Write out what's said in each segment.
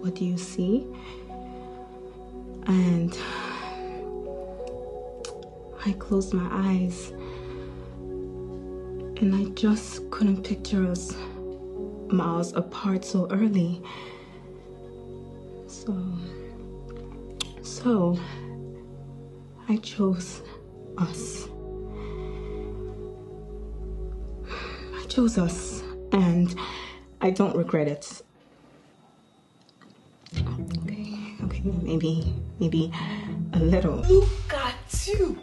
What do you see? And I closed my eyes and I just couldn't picture us miles apart so early. So, so I chose us. I chose us, and I don't regret it. Maybe, maybe a little. Look at you.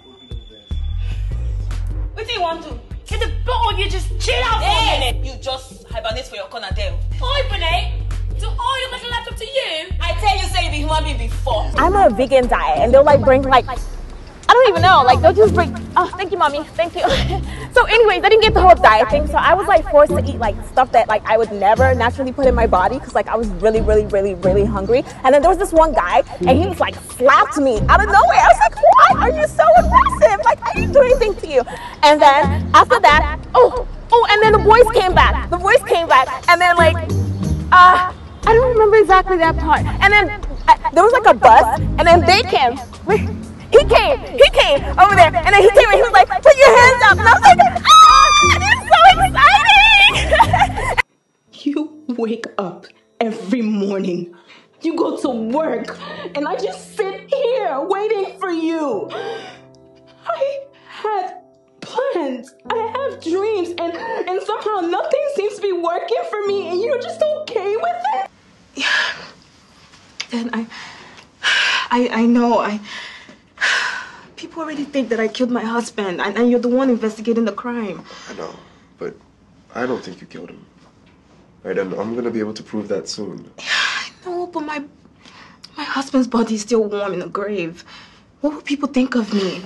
What do you want to? Get the both of you just chill out for a minute. You just hibernate for your corner there. Hibernate? Do all your little laptop to you? I tell you, say you be human being before. I'm on a vegan diet, and they'll like bring like I don't even know. Like they'll just bring. Oh, thank you, mommy. Thank you. so, anyways, I didn't get the whole diet thing, so I was like forced to eat like stuff that like I would never naturally put in my body because like I was really, really, really, really hungry. And then there was this one guy, and he just like slapped me out of nowhere. I was like, "Why are you so aggressive? Like I didn't do anything to you." And then after that, oh, oh, and then the voice came back. The voice came back, and then like, uh, I don't remember exactly that part. And then uh, there was like a bus, and then they came. Wait, he came, he came over there, and then he came and he was like, put your hands up. And I was like, ah, this is so exciting. You wake up every morning. You go to work, and I just sit here waiting for you. I had plans, I have dreams, and, and somehow nothing seems to be working for me, and you're just okay with it? Yeah. And I, I, I know, I. People already think that I killed my husband, and, and you're the one investigating the crime. I know, but I don't think you killed him. Right, and I'm gonna be able to prove that soon. I know, but my my husband's body is still warm in the grave. What will people think of me?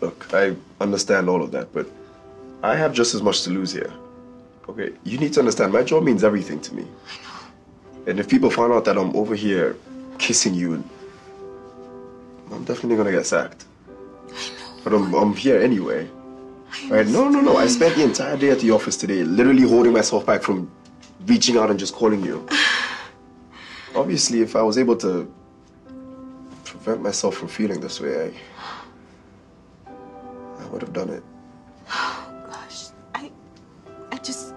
Look, I understand all of that, but I have just as much to lose here. Okay, you need to understand, my job means everything to me. And if people find out that I'm over here kissing you, I'm definitely gonna get sacked. But I'm, I'm here anyway. Right? No, no, no. I spent the entire day at the office today, literally holding myself back from reaching out and just calling you. Obviously, if I was able to prevent myself from feeling this way, I, I would have done it. Oh, gosh, I I just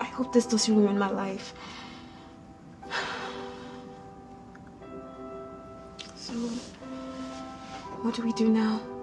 I hope this doesn't ruin my life. So what do we do now?